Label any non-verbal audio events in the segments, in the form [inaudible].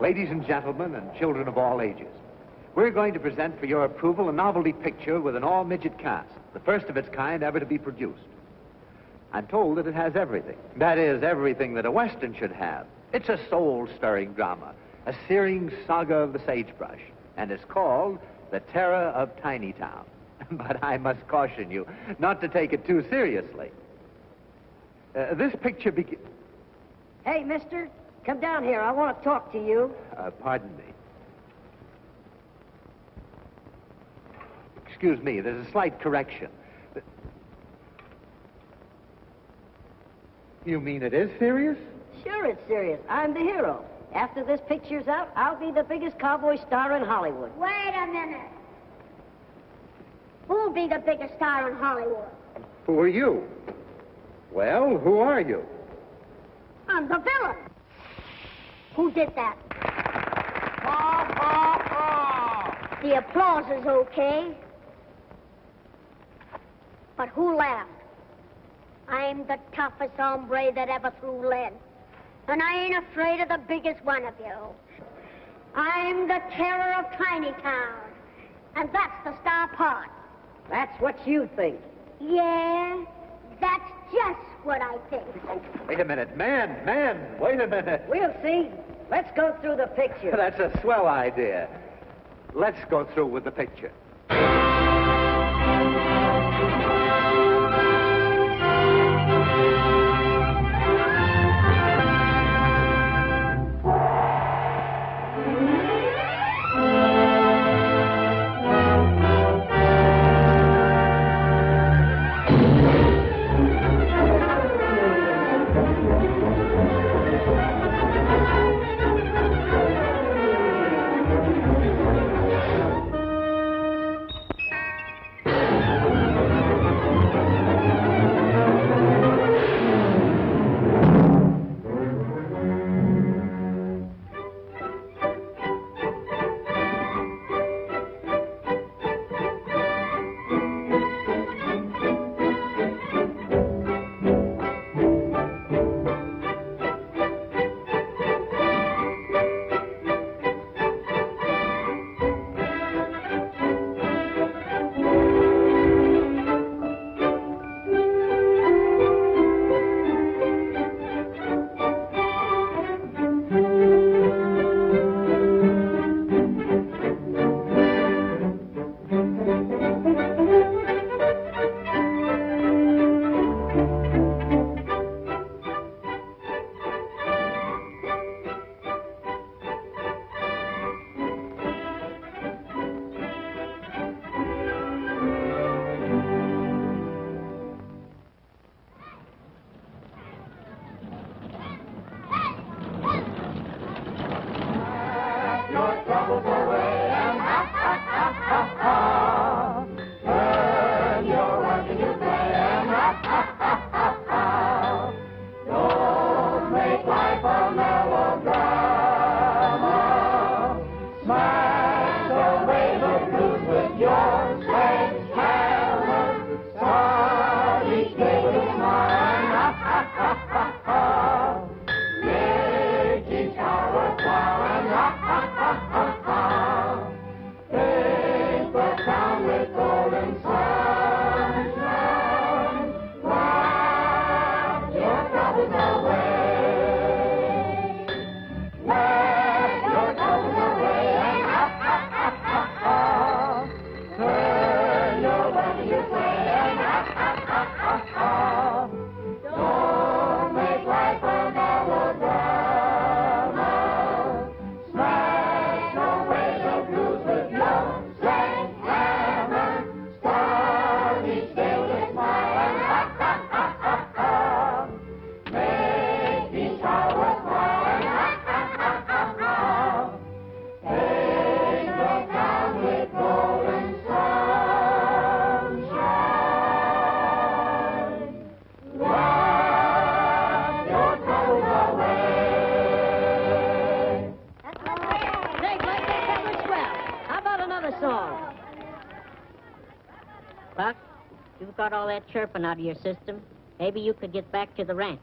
Ladies and gentlemen, and children of all ages, we're going to present for your approval a novelty picture with an all midget cast, the first of its kind ever to be produced. I'm told that it has everything. That is, everything that a Western should have. It's a soul stirring drama, a searing saga of the sagebrush, and it's called The Terror of Tiny Town. [laughs] but I must caution you not to take it too seriously. Uh, this picture begins. Hey, mister, come down here. I want to talk to you. Uh, pardon me. Excuse me, there's a slight correction. You mean it is serious? Sure, it's serious. I'm the hero. After this picture's out, I'll be the biggest cowboy star in Hollywood. Wait a minute. Who'll be the biggest star in Hollywood? Who are you? Well, who are you? I'm the villain. Who did that? The applause is okay. But who laughed? I'm the toughest hombre that ever threw lead. And I ain't afraid of the biggest one of you. I'm the terror of Tiny Town. And that's the star part. That's what you think. Yeah, that's just what I think. Wait a minute, man, man, wait a minute. We'll see. Let's go through the picture. That's a swell idea. Let's go through with the picture. Chirping out of your system. Maybe you could get back to the ranch.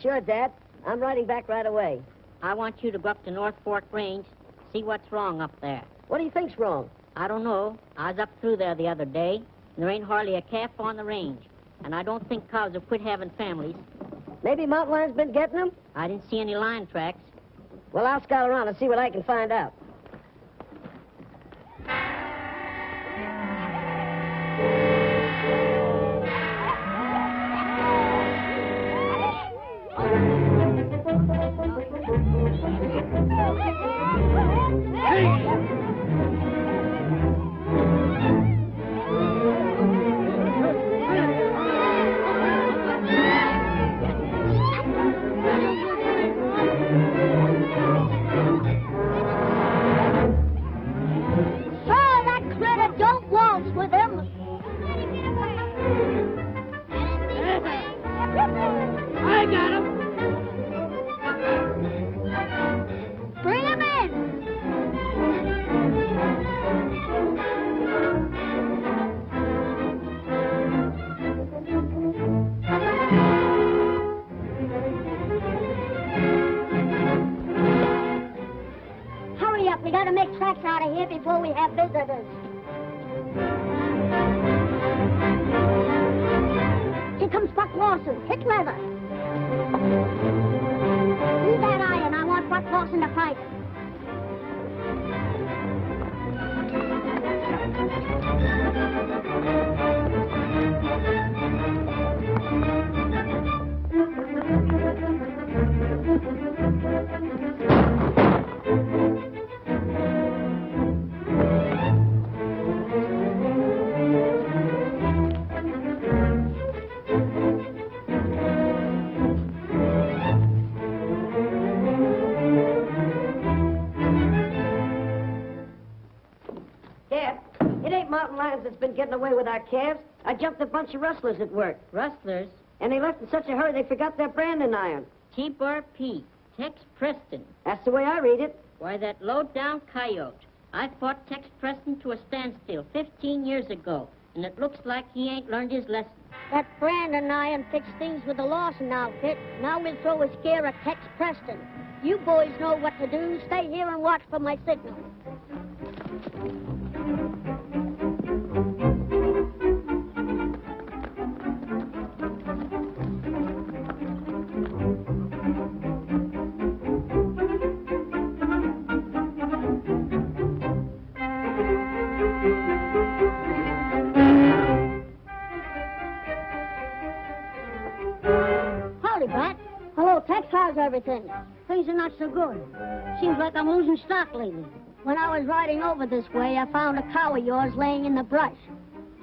Sure, Dad. I'm riding back right away. I want you to go up to North Fork Range, see what's wrong up there. What do you think's wrong? I don't know. I was up through there the other day, and there ain't hardly a calf on the range. And I don't think cows have quit having families. Maybe mountain lion's been getting them? I didn't see any lion tracks. Well, I'll scout around and see what I can find out. Don't with him. I got him. Bring him in. Hurry up, we gotta make tracks out of here before we have visitors. With our calves. I jumped a bunch of rustlers at work, Rustlers, and they left in such a hurry they forgot their branding iron. T-Bar Pete, Tex Preston. That's the way I read it. Why, that low-down coyote. I fought Tex Preston to a standstill 15 years ago, and it looks like he ain't learned his lesson. That branding iron fixed things with the Lawson outfit. Now we'll throw a scare at Tex Preston. You boys know what to do. Stay here and watch for my signal. Everything? Things are not so good. Seems like I'm losing stock lately. When I was riding over this way, I found a cow of yours laying in the brush.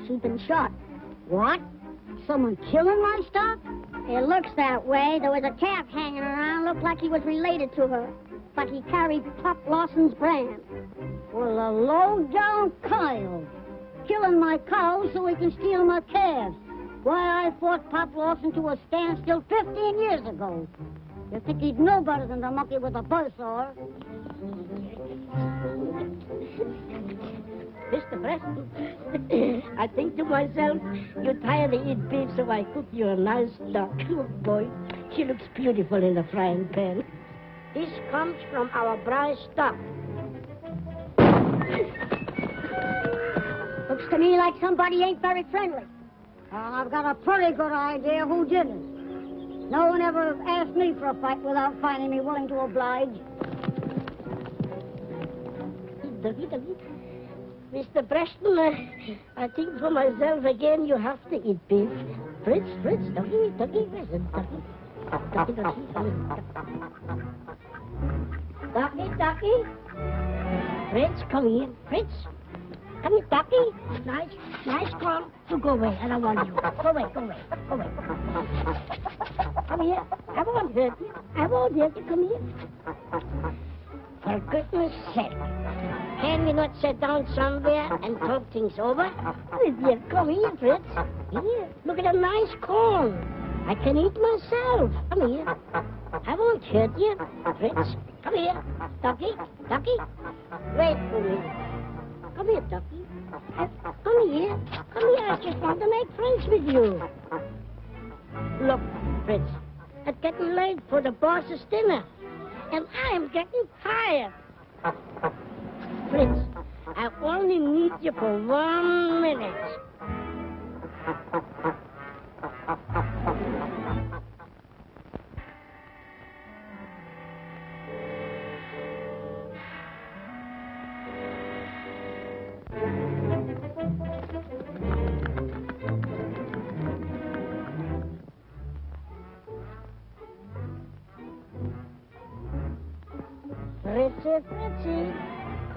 She'd been shot. What? Someone killing my stock? It looks that way. There was a calf hanging around. Looked like he was related to her. But he carried Pop Lawson's brand. Well, a low-down coyote. Killing my cows so he can steal my calves. Why, I fought Pop Lawson to a standstill 15 years ago. You think he'd know better than to monkey with a buzzsaw? Mr. Preston, I think to myself, you're tired to eat beef, so I cook you a nice duck. Look, boy, she looks beautiful in the frying pan. This comes from our dry stock. Looks to me like somebody ain't very friendly. Well, I've got a pretty good idea who did it. No one ever asked me for a fight without finding me willing to oblige. Mr. Preston, uh, I think for myself again you have to eat beef. Fritz, Fritz, ducky, ducky, listen, ducky. Ducky, ducky, ducky. Ducky, ducky. Fritz, come here. Fritz. Come here, ducky. Nice, nice crawl. You go away. I don't want you. Go away, go away, go away. Come here. I won't hurt you. I won't hurt you. Come here. For goodness sake. Can we not sit down somewhere and talk things over? Oh, dear, come here, Fritz. Here, look at a nice corn. I can eat myself. Come here. I won't hurt you, Fritz. Come here, Ducky, Ducky. Wait for me. Come here, Ducky. Come here. Come here. I just want to make friends with you. Look, Fritz. It's getting late for the boss's dinner. and I am getting tired. Fritz, I only need you for one minute.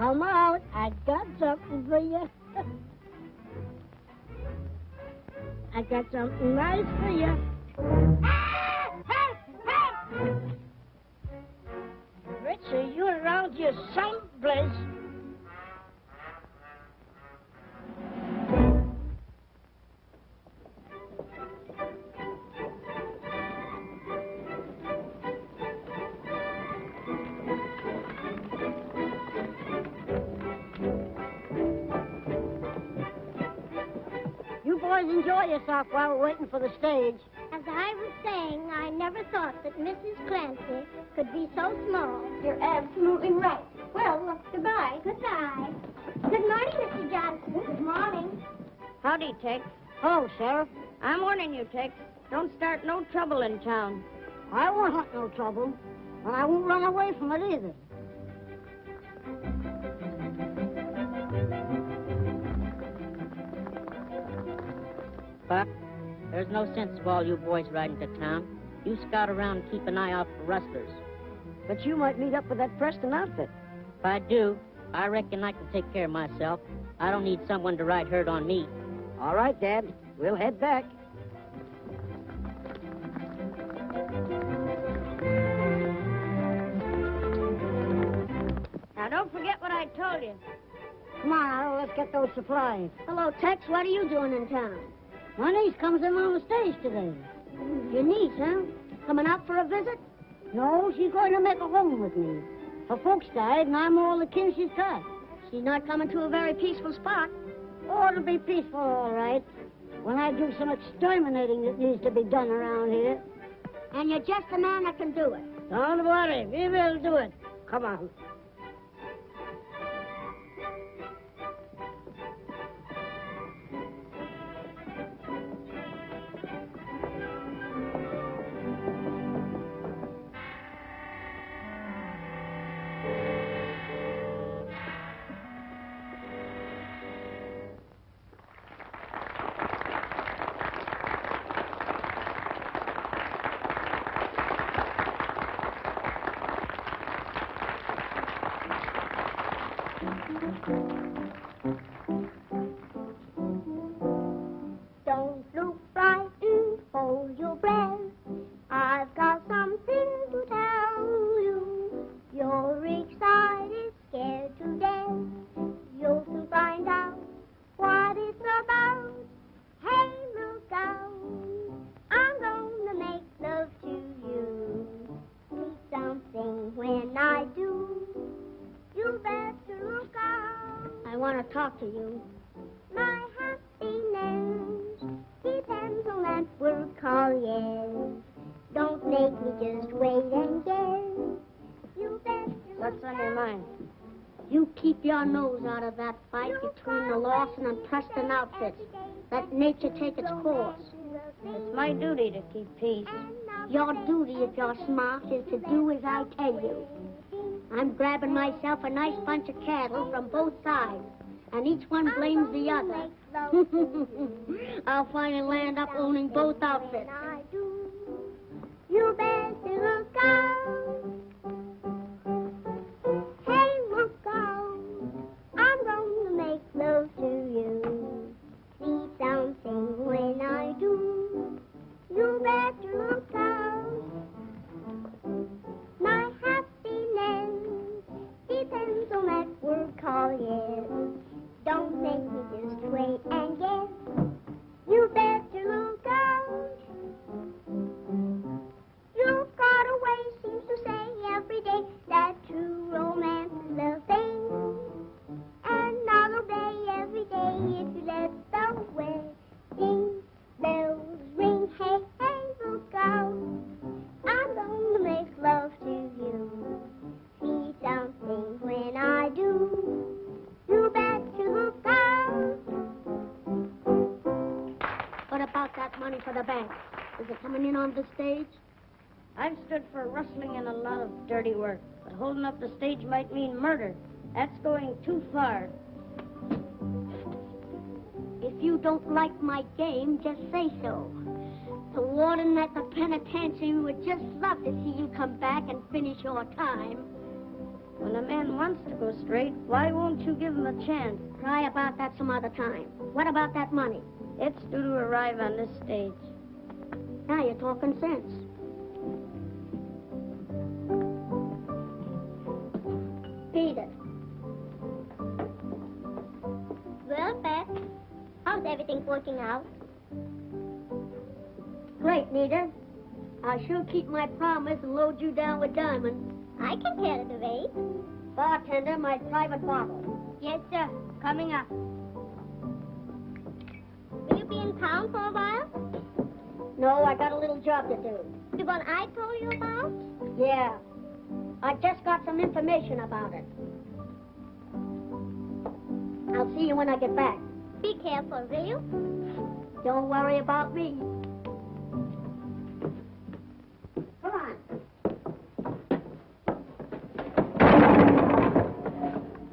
Come out. I got something for you. I got something nice for you. Ah, Fritzy, you around here someplace. You boys enjoy yourself while we're waiting for the stage. As I was saying, I never thought that Mrs. Clancy could be so small. You're absolutely right. Well, well goodbye. Goodbye. Good morning, Mr. Johnson. Good morning. Howdy, Tex. Hello, Sheriff. I'm warning you, Tex. Don't start no trouble in town. I won't hunt no trouble, and I won't run away from it either. Buck, there's no sense of all you boys riding to town. You scout around and keep an eye out for rustlers. But you might meet up with that Preston outfit. If I do, I reckon I can take care of myself. I don't need someone to ride herd on me. All right, Dad. We'll head back. Now, don't forget what I told you. Come on, Otto, let's get those supplies. Hello, Tex. What are you doing in town? My niece comes in on the stage today. Your niece, huh? Coming out for a visit? No, she's going to make a home with me. Her folks died, and I'm all the kin she's got. She's not coming to a very peaceful spot. Oh, it'll be peaceful, all right. When I do some exterminating that needs to be done around here. And you're just the man that can do it. Don't worry, we will do it. Come on. Your nose out of that fight between the Lawson and Preston outfits. Let nature take its course. It's my duty to keep peace. Your duty, if you're smart, is to do as I tell you. I'm grabbing myself a nice bunch of cattle from both sides, and each one blames the other. [laughs] I'll finally land up owning both outfits. Dirty work, but holding up the stage might mean murder. That's going too far. If you don't like my game, just say so. The warden at the penitentiary would just love to see you come back and finish your time. When a man wants to go straight, why won't you give him a chance? Cry about that some other time. What about that money? It's due to arrive on this stage. Now you're talking sense. How's everything working out? Great, Nita. I sure keep my promise and load you down with diamonds. I can carry the weight. Bartender, my private bottle. Yes, sir. Coming up. Will you be in town for a while? No, I got a little job to do. The one I told you about? Yeah. I just got some information about it. I'll see you when I get back. Be careful, will you? Don't worry about me. Come on.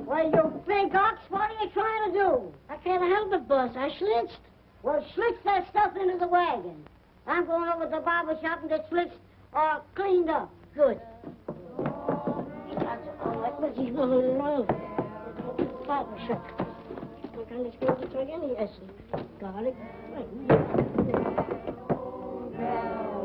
Well, you big ox, what are you trying to do? I can't help it, boss. I schlitzed. Well, slitch that stuff into the wagon. I'm going over to the barber shop and get slitched or uh, cleaned up. Good. Let me go along. Barber shop. Look on this girl to try any essay. Got it. The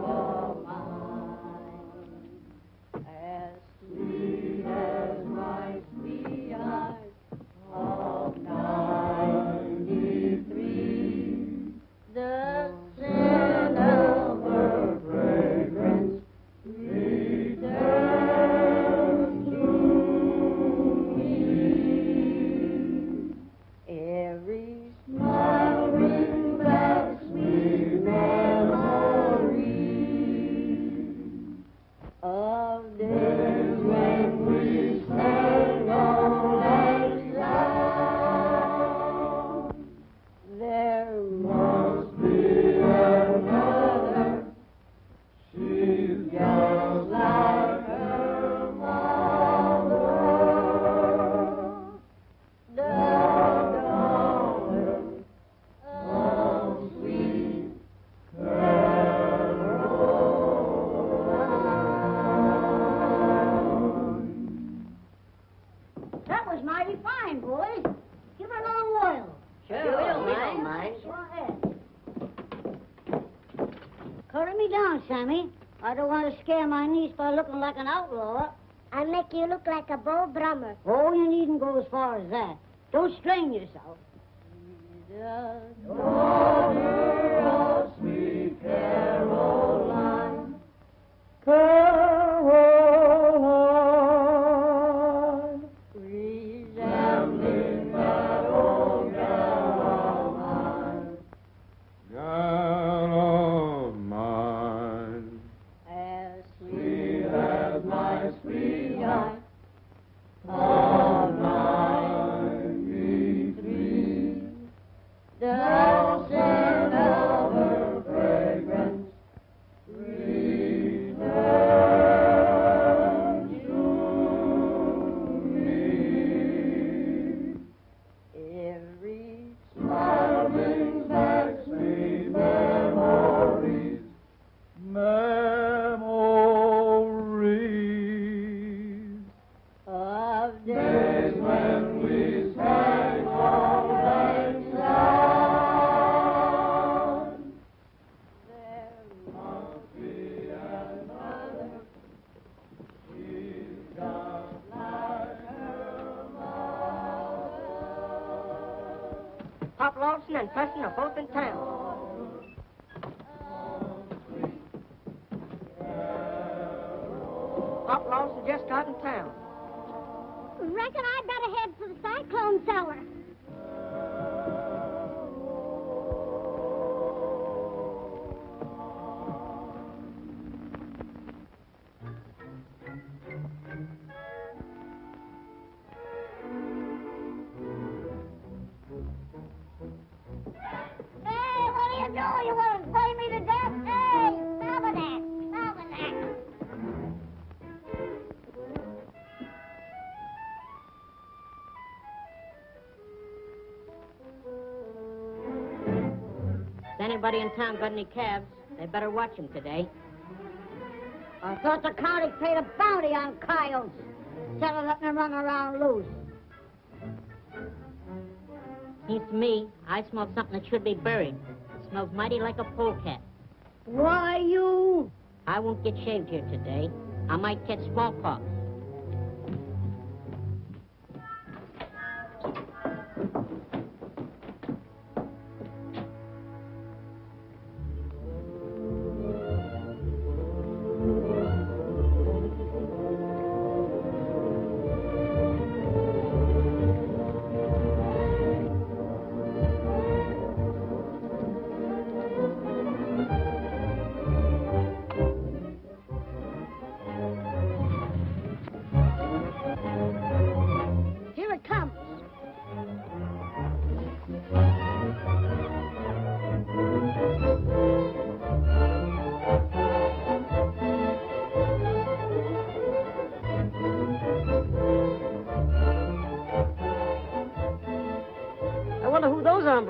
my looking like an outlaw. I make you look like a bow drummer. Oh, you needn't go as far as that. Don't strain yourself. Pop Lawson and Preston are both in town. Pop Lawson just got in town. Reckon I better head for the cyclone cellar. Anybody in town got any calves, they better watch 'em today. I thought the county paid a bounty on coyotes instead of letting them run around loose. Seems to me, I smell something that should be buried. It smells mighty like a polecat. Why, you... I won't get shaved here today. I might catch smallpox.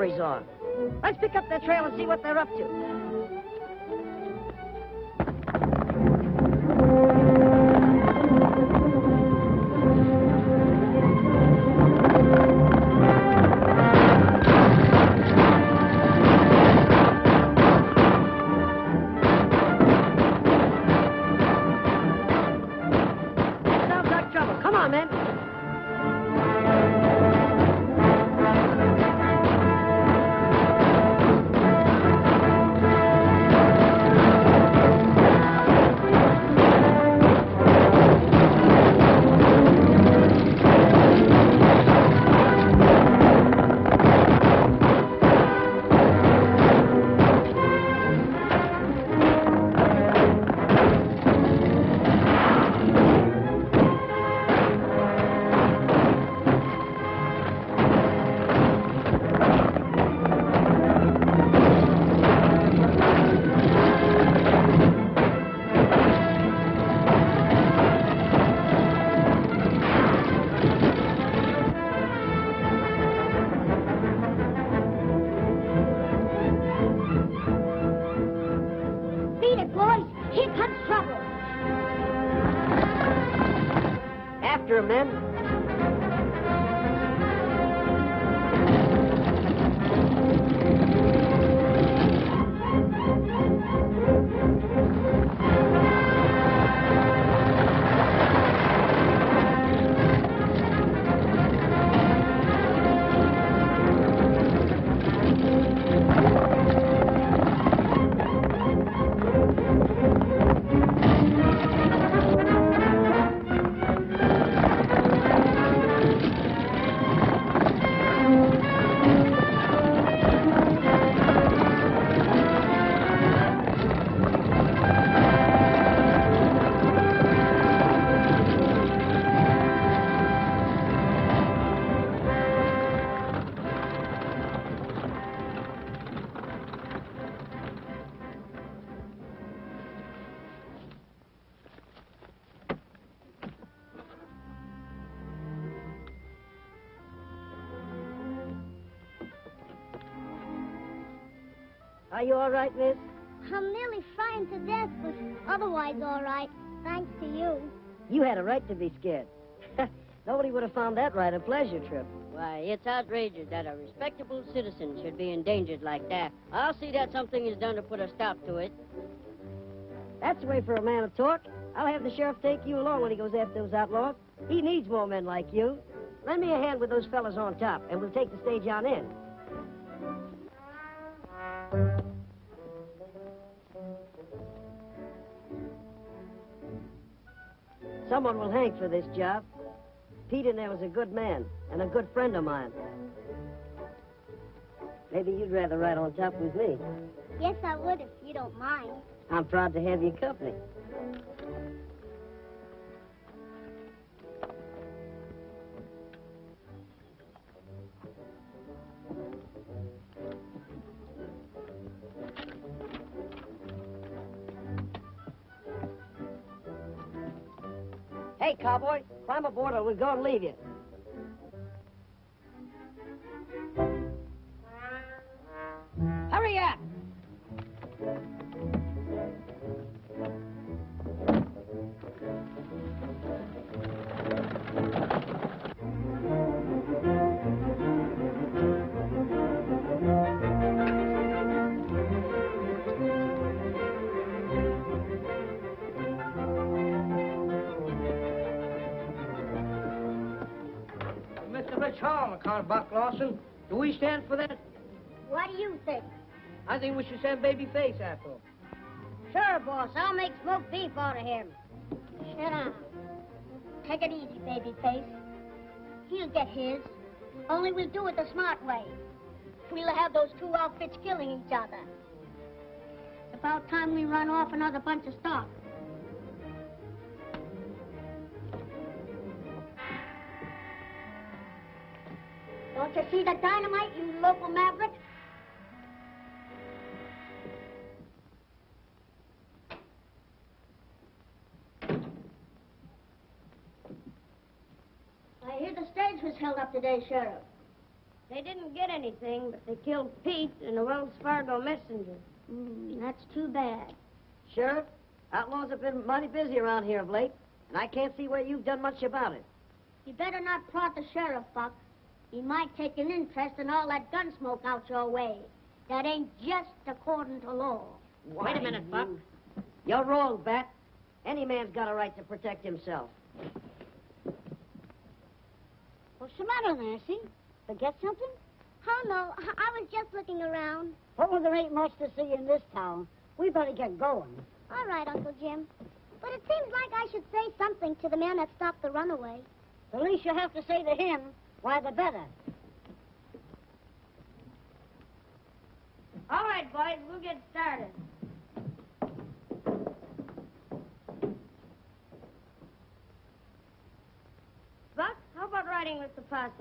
Hombres are. Let's pick up their trail and see what they're up to. Are you all right, miss? I'm nearly frightened to death, but otherwise all right. Thanks to you. You had a right to be scared. [laughs] Nobody would have found that right a pleasure trip. Why, it's outrageous that a respectable citizen should be endangered like that. I'll see that something is done to put a stop to it. That's the way for a man to talk. I'll have the sheriff take you along when he goes after those outlaws. He needs more men like you. Lend me a hand with those fellas on top, and we'll take the stage on in. Someone will hang for this job. Pete in there was a good man and a good friend of mine. Maybe you'd rather ride on top with me. Yes, I would if you don't mind. I'm proud to have your company. Hey, cowboy, climb aboard or we're going to leave you. Lawson. Do we stand for that? What do you think? I think we should send Babyface after him. Sure, boss. I'll make smoked beef out of him. Shut up. Take it easy, baby face. He'll get his. Only we'll do it the smart way. We'll have those two outfits killing each other. It's About time we run off another bunch of stock. Don't you see the dynamite, you local maverick? I hear the stage was held up today, Sheriff. They didn't get anything, but they killed Pete and the Wells Fargo messenger. Mm, that's too bad. Sheriff, outlaws have been mighty busy around here of late, and I can't see where you've done much about it. You better not prod the sheriff, Buck. He might take an interest in all that gun smoke out your way. That ain't just according to law. Wait a minute, Buck. You're wrong, Bat. Any man's got a right to protect himself. What's the matter, Nancy? Forget something? Oh, no. I I was just looking around. Oh, well, there ain't much to see in this town. We better get going. All right, Uncle Jim. But it seems like I should say something to the man that stopped the runaway. The least you have to say to him, why, the better. All right, boys, we'll get started. Buck, how about riding with the posse?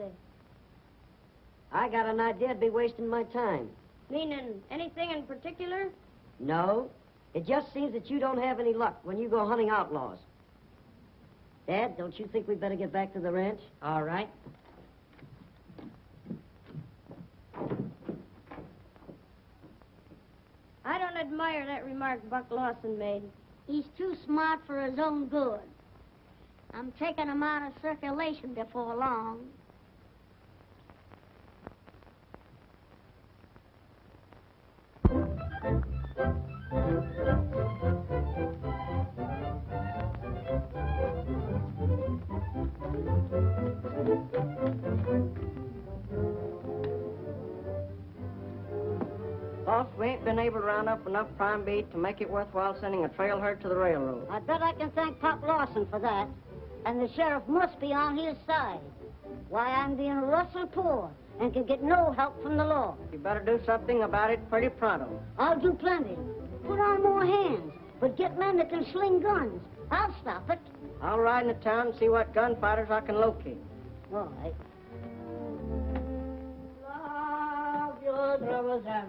I got an idea I'd be wasting my time. Meaning anything in particular? No, it just seems that you don't have any luck when you go hunting outlaws. Dad, don't you think we'd better get back to the ranch? All right. I don't admire that remark Buck Lawson made. He's too smart for his own good. I'm taking him out of circulation before long. Boss, we ain't been able to round up enough prime beef to make it worthwhile sending a trail herd to the railroad. I bet I can thank Pop Lawson for that. And the sheriff must be on his side. Why, I'm being rustled poor and can get no help from the law. You better do something about it pretty pronto. I'll do plenty. Put on more hands, but get men that can sling guns. I'll stop it. I'll ride into town and see what gunfighters I can locate. All right. Love your troubles and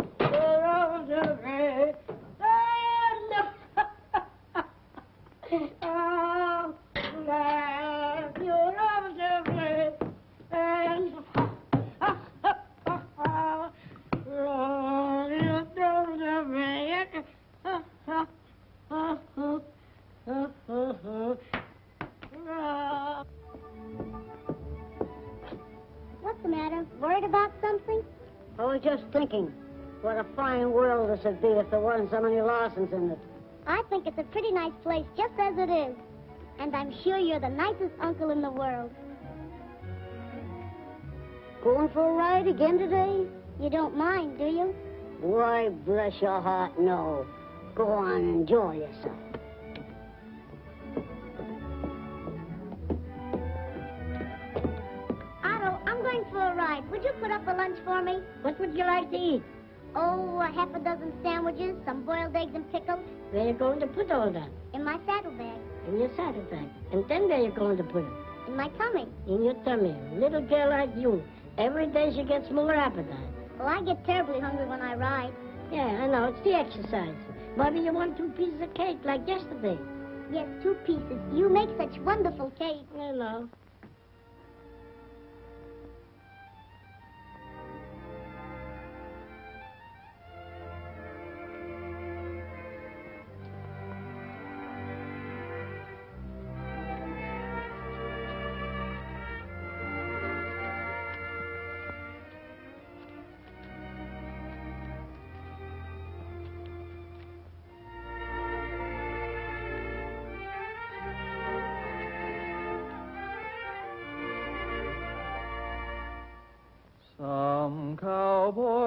fine world this would be if there weren't so many Lawsons in it. I think it's a pretty nice place just as it is. And I'm sure you're the nicest uncle in the world. Going for a ride again today? You don't mind, do you? Why, bless your heart, no. Go on enjoy yourself. Otto, I'm going for a ride. Would you put up a lunch for me? What would you like to eat? Oh, a half a dozen sandwiches, some boiled eggs and pickles Where you going to put all that? in my saddlebag, In your saddlebag. And then where you going to put it? in my tummy. In your tummy. A little girl like you. Every day she gets more appetite. Well, I get terribly hungry when I ride. Yeah, I know. It's the exercise. Maybe you want two pieces of cake like yesterday. Yes, two pieces. You make such wonderful cake. I know. cowboy.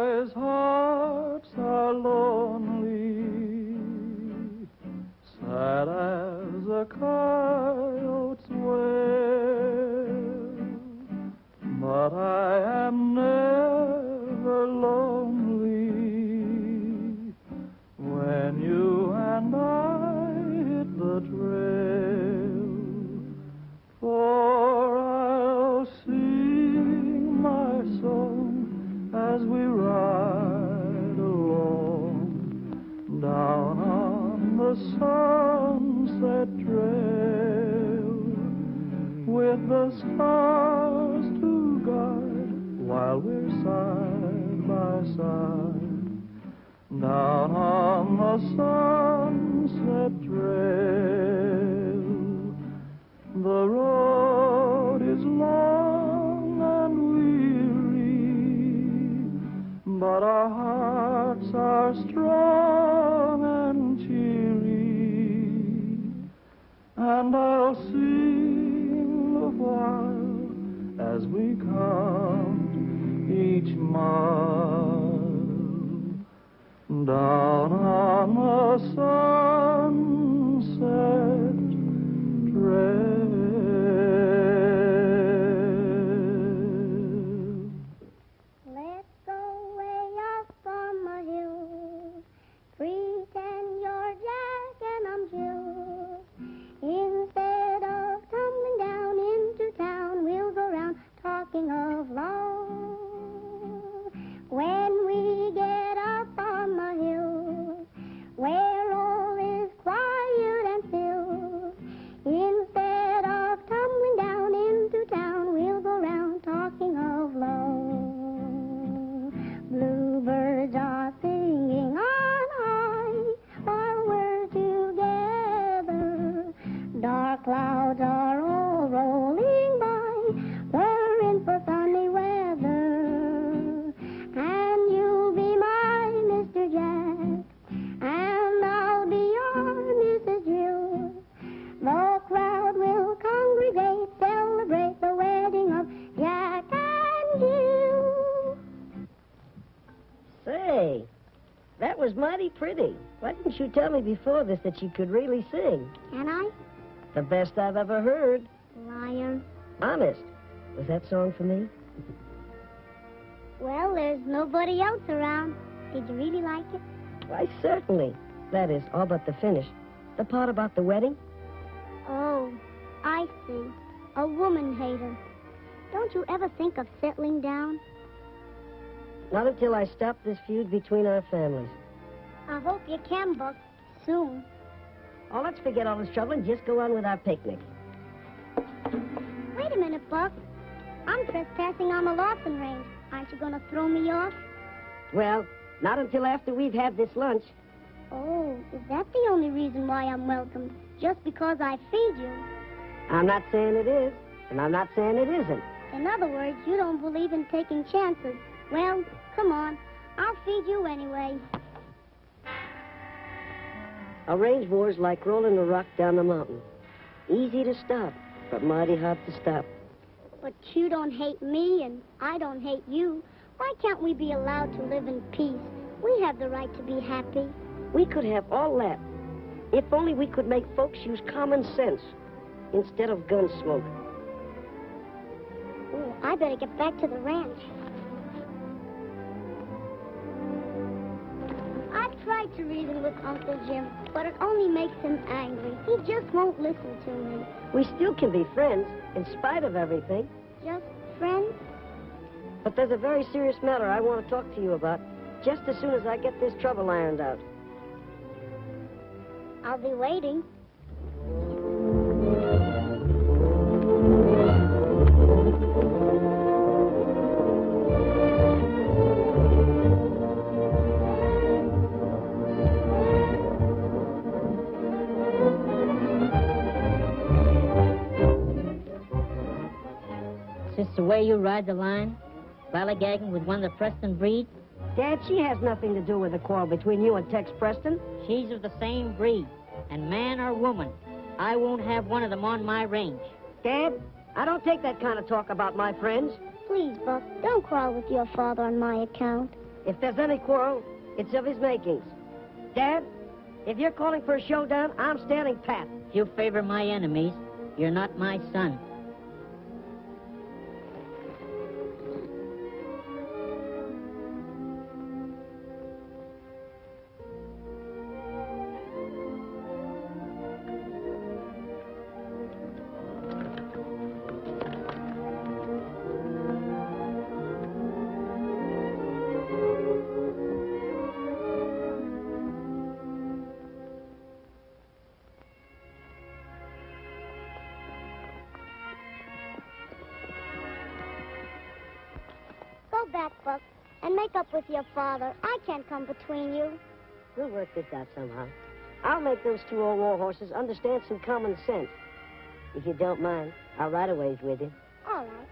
Didn't you tell me before this that you could really sing? Can I? The best I've ever heard. Liar. Honest. Was that song for me? Well, there's nobody else around. Did you really like it? Why, certainly. That is, all but the finish. The part about the wedding? Oh, I see. A woman hater. Don't you ever think of settling down? Not until I stop this feud between our families. I hope you can, Buck. Soon. Oh, let's forget all this trouble and just go on with our picnic. Wait a minute, Buck. I'm trespassing on the Lawson range. Aren't you going to throw me off? Well, not until after we've had this lunch. Oh, is that the only reason why I'm welcome? Just because I feed you? I'm not saying it is, and I'm not saying it isn't. In other words, you don't believe in taking chances. Well, come on. I'll feed you anyway. A range war's like rolling a rock down a mountain. Easy to stop, but mighty hard to stop. But you don't hate me, and I don't hate you. Why can't we be allowed to live in peace? We have the right to be happy. We could have all that. If only we could make folks use common sense instead of gun smoke. Oh, I better get back to the ranch. Tried to reason with Uncle Jim, but it only makes him angry. He just won't listen to me. We still can be friends, in spite of everything. Just friends? But there's a very serious matter I want to talk to you about just as soon as I get this trouble ironed out. I'll be waiting. Is this the way you ride the line? Ballygagging with one of the Preston breed? Dad, she has nothing to do with the quarrel between you and Tex Preston. She's of the same breed. And man or woman, I won't have one of them on my range. Dad, I don't take that kind of talk about my friends. Please, Buck, don't quarrel with your father on my account. If there's any quarrel, it's of his makings. Dad, if you're calling for a showdown, I'm standing pat. If you favor my enemies, you're not my son. Your father. I can't come between you. We'll work this out somehow. I'll make those two old war horses understand some common sense. If you don't mind, I'll ride a ways with you. All right.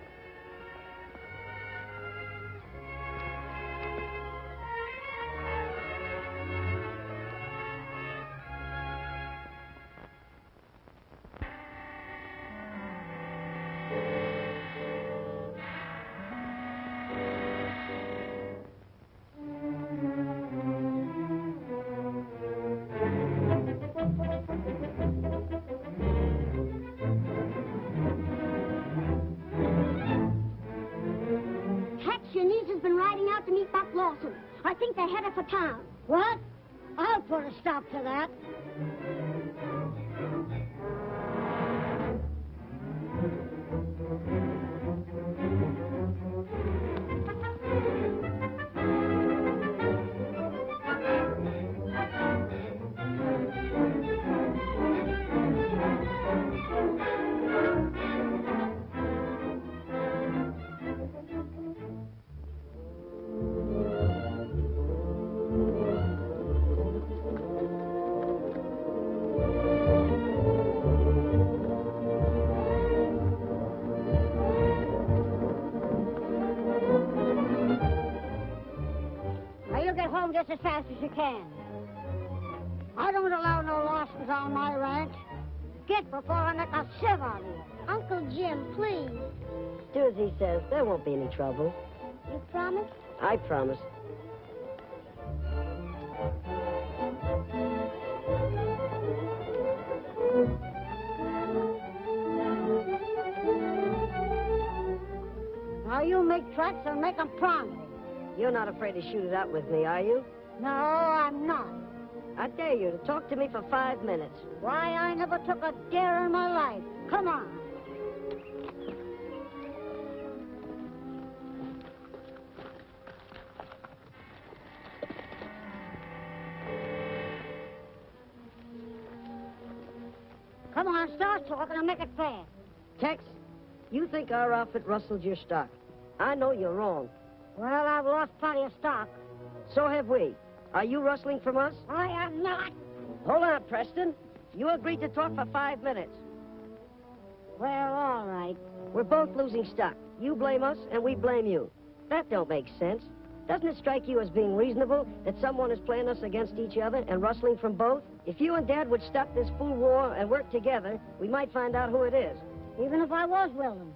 As fast as you can. I don't allow no losses on my ranch. Get before I make a sieve on you. Uncle Jim, please. Do as he says. There won't be any trouble. You promise? I promise. Now, you make tracks and make 'em promptly. You're not afraid to shoot it out with me, are you? No, I'm not. I dare you to talk to me for five minutes. Why, I never took a dare in my life. Come on. Come on, start talking and make it fast. Tex, you think our outfit rustled your stock. I know you're wrong. Well, I've lost plenty of stock. So have we. Are you rustling from us? I am not. Hold on, Preston. You agreed to talk for five minutes. Well, all right. We're both losing stock. You blame us, and we blame you. That don't make sense. Doesn't it strike you as being reasonable that someone is playing us against each other and rustling from both? If you and Dad would stop this fool war and work together, we might find out who it is. Even if I was willing.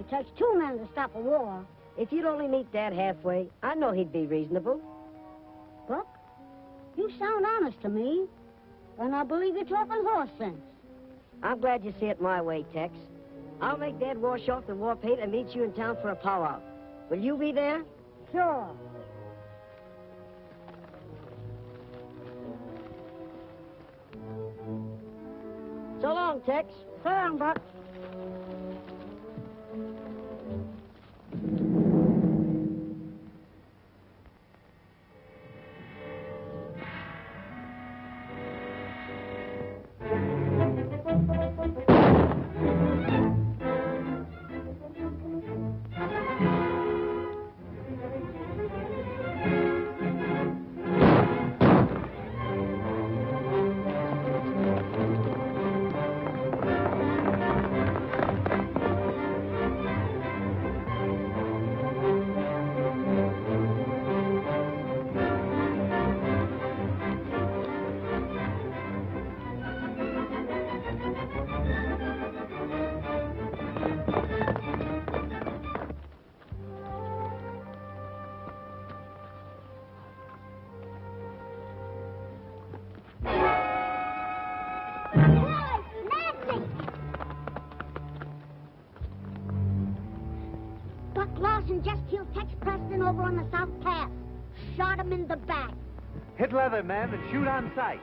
It takes two men to stop a war. If you'd only meet Dad halfway, I know he'd be reasonable. You sound honest to me. And I believe you're talking horse sense. I'm glad you see it my way, Tex. I'll make Dad wash off the war paint and meet you in town for a powwow. Will you be there? Sure. So long, Tex. So long, Buck. Leather, man, and shoot on sight.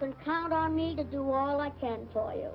you can count on me to do all I can for you.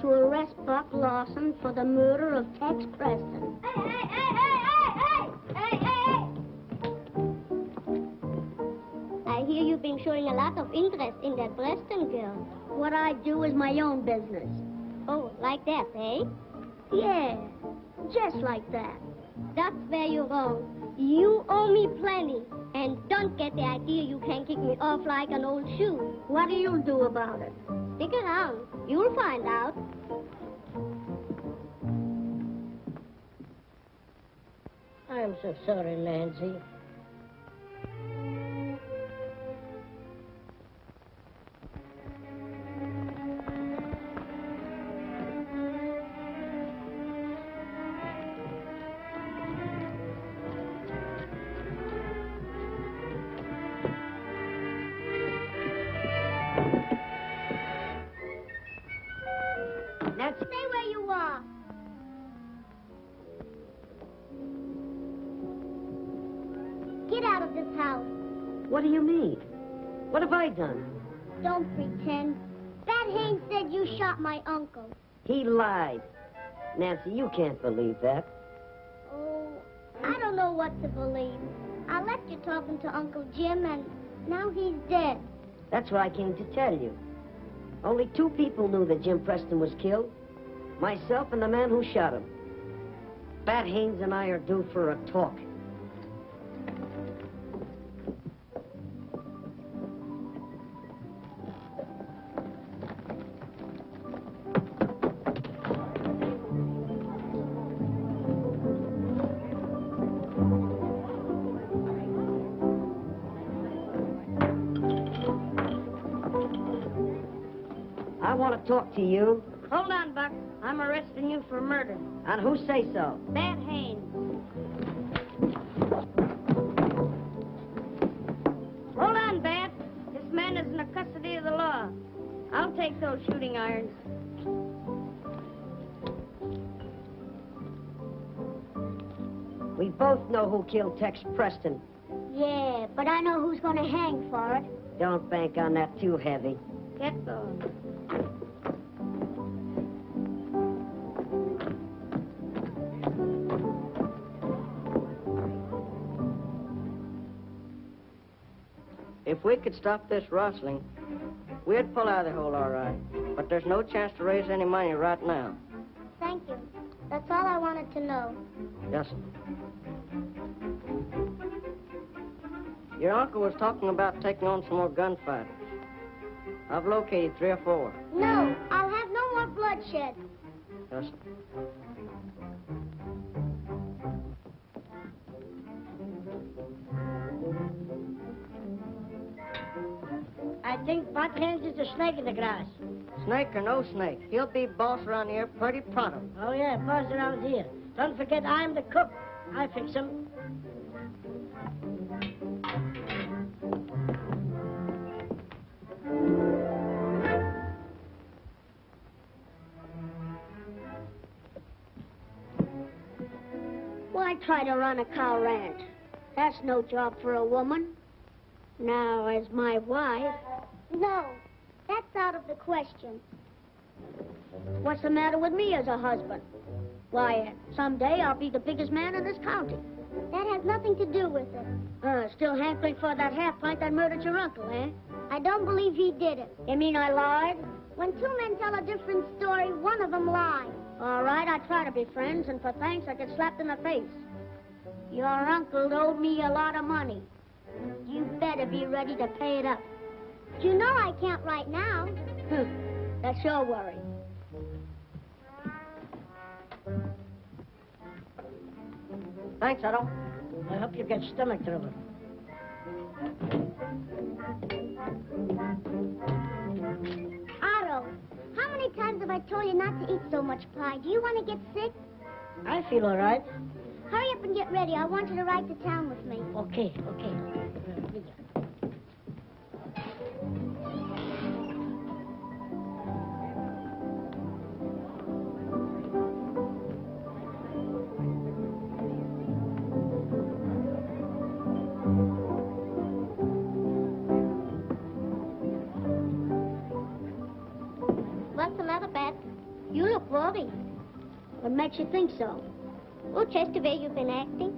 to arrest Buck Lawson for the murder of Tex Preston. Hey, hey, hey, hey, hey, hey, hey, hey, I hear you've been showing a lot of interest in that Preston girl. What I do is my own business. Oh, like that, eh? Yeah, just like that. That's where you're wrong. You owe me plenty. And don't get the idea you can kick me off like an old shoe. What'll you do about it? Stick around. You'll find out. I'm so sorry, Nancy. Nancy, you can't believe that. Oh, I don't know what to believe. I left you talking to Uncle Jim, and now he's dead. That's what I came to tell you. Only two people knew that Jim Preston was killed. Myself and the man who shot him. Bat Haines and I are due for a talk. To you. Hold on, Buck. I'm arresting you for murder. And who say so? Bat Haines. Hold on, Bat. This man is in the custody of the law. I'll take those shooting irons. We both know who killed Tex Preston. Yeah, but I know who's going to hang for it. Don't bank on that too heavy. Get those. If we could stop this rustling, we'd pull out of the hole all right. But there's no chance to raise any money right now. Thank you. That's all I wanted to know. Yes. Your uncle was talking about taking on some more gunfighters. I've located three or four. No, I'll have no more bloodshed. Yes. Think Bat Haines is a snake in the grass. Snake or no snake, he'll be boss around here pretty pronto. Oh, yeah, boss around here. Don't forget I'm the cook. I fix him. Why try to run a cow ranch? That's no job for a woman. Now, as my wife. No, that's out of the question. What's the matter with me as a husband? Why, someday I'll be the biggest man in this county. That has nothing to do with it. Uh, still hankering for that half pint that murdered your uncle, eh? I don't believe he did it. You mean I lied? When two men tell a different story, one of them lies. All right, I try to be friends, and for thanks, I get slapped in the face. Your uncle owed me a lot of money. You better be ready to pay it up. You know I can't right now. Hmm. That's your worry. Thanks, Otto. I hope you get stomach trouble. Otto, how many times have I told you not to eat so much pie? Do you want to get sick? I feel all right. Hurry up and get ready. I want you to ride to town with me. Okay, okay. Makes you think so? Well, way you've been acting.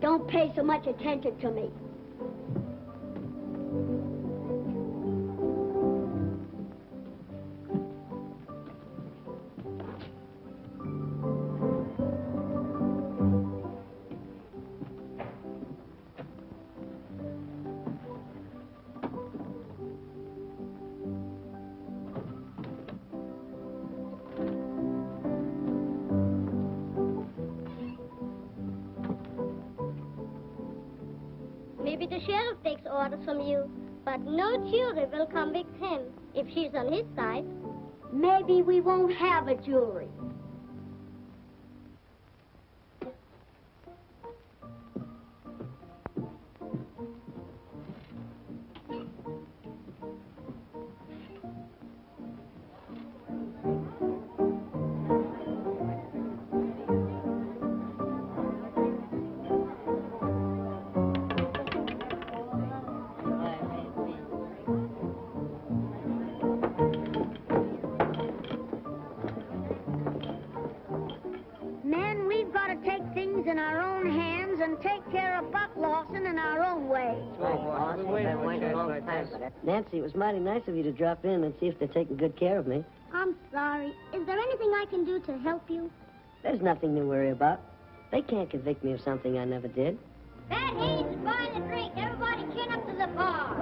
Don't pay so much attention to me. Will convict him if she's on his side. Maybe we won't have a jury. Things in our own hands and take care of Buck Lawson in our own way. Nancy, it was mighty nice of you to drop in and see if they're taking good care of me. I'm sorry. Is there anything I can do to help you? There's nothing to worry about. They can't convict me of something I never did. Bat Haines is buying a drink. Everybody chin up to the bar.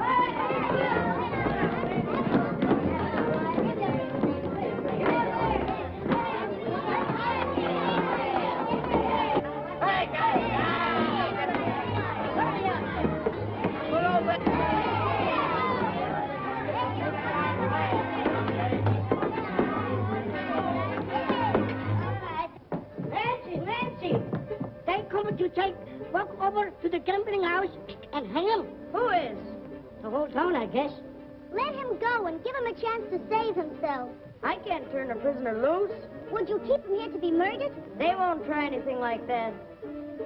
They coming take walk over to the gambling house and hang him. Who is? The whole town, I guess. Let him go and give him a chance to save himself. I can't turn a prisoner loose. Would you keep him here to be murdered? They won't try anything like that.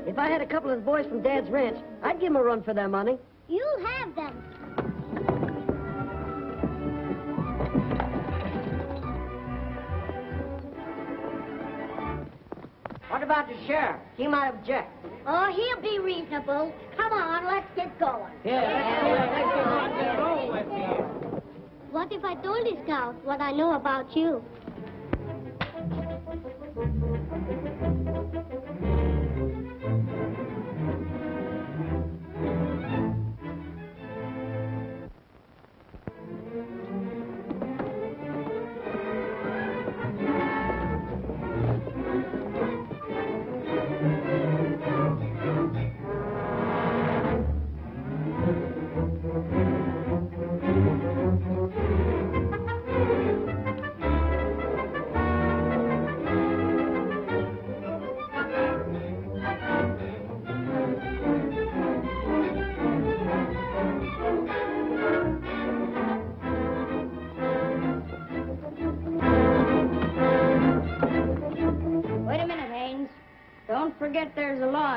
If I had a couple of the boys from Dad's ranch, I'd give them a run for their money. You have them. What about the sheriff? He might object. Oh, he'll be reasonable. Come on, let's get going. What if I told the scouts what I know about you?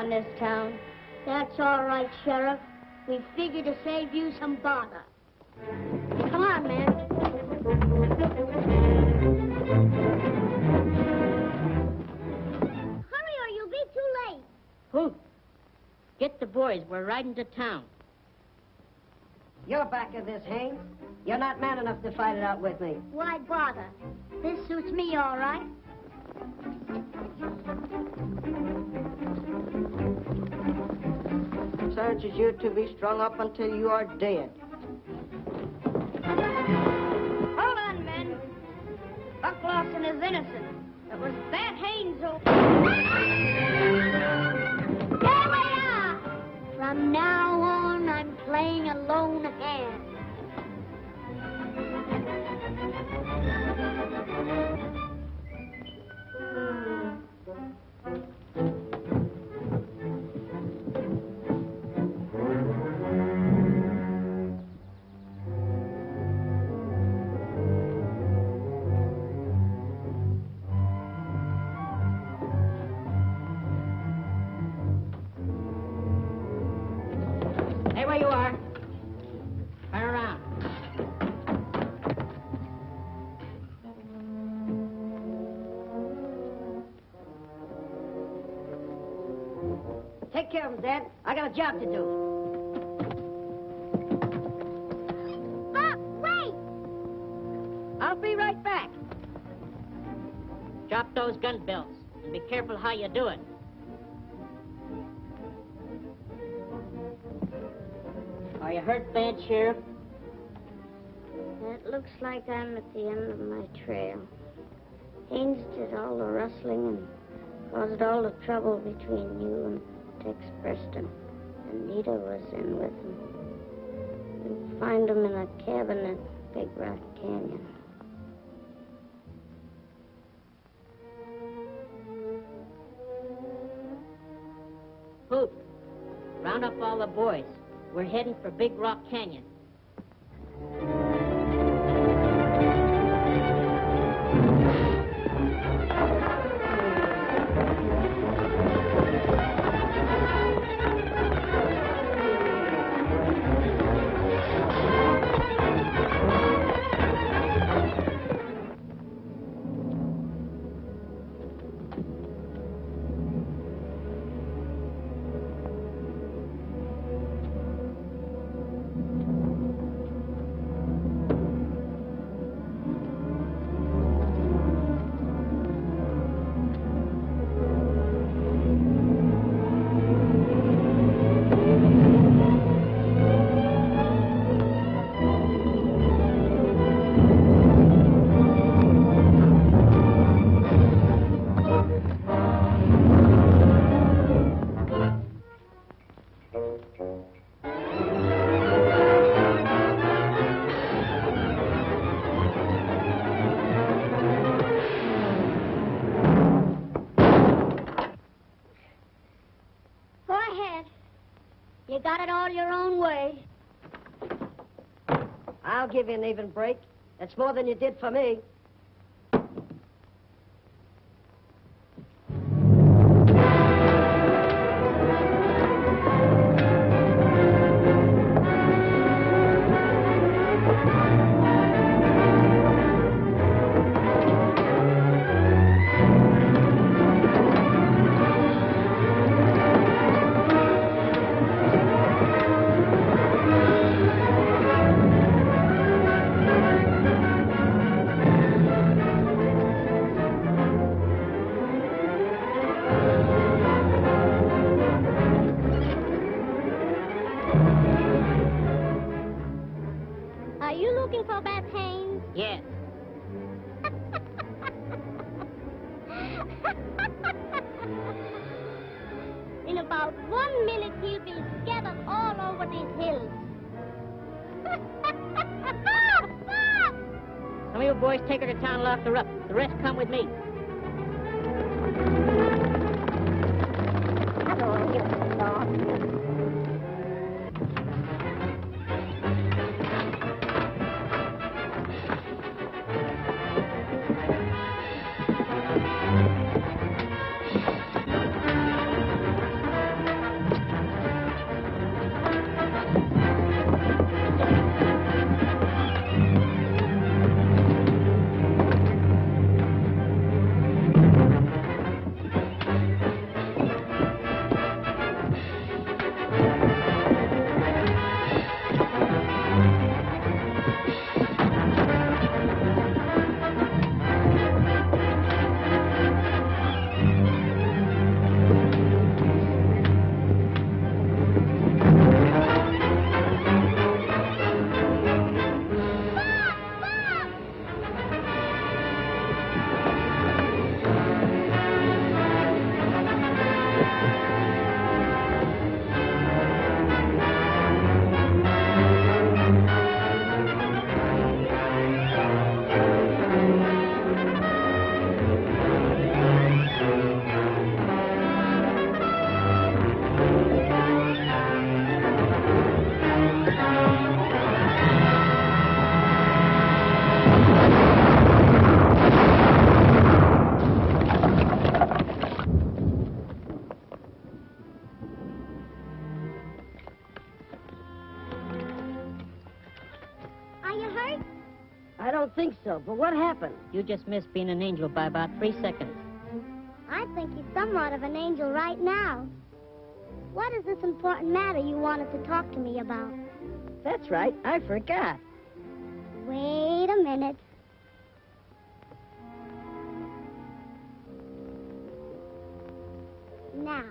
There's a law in this town. That's all right, Sheriff. We figured to save you some bother. Come on, man. Hurry or you'll be too late. Who? Get the boys. We're riding to town. You're back of this, Haines. You're not man enough to fight it out with me. Why bother? This suits me all right. Charges you to be strung up until you are dead. Hold on, men. Buck Lawson is innocent. It was Bat Haines who... There we are. From now on, I'm playing a lone hand. Hmm. Job to do. Wait! I'll be right back. Drop those gun belts and be careful how you do it. Are you hurt bad, Sheriff? It looks like I'm at the end of my trail. Haines did all the rustling and caused all the trouble between you and Tex Preston. Anita was in with him. You'll find him in a cabin at Big Rock Canyon. Hoop, round up all the boys. We're heading for Big Rock Canyon. It all your own way. I'll give you an even break. That's more than you did for me. Well, what happened? You just missed being an angel by about three seconds. I think he's somewhat of an angel right now. What is this important matter you wanted to talk to me about? That's right. I forgot. Wait a minute. Now.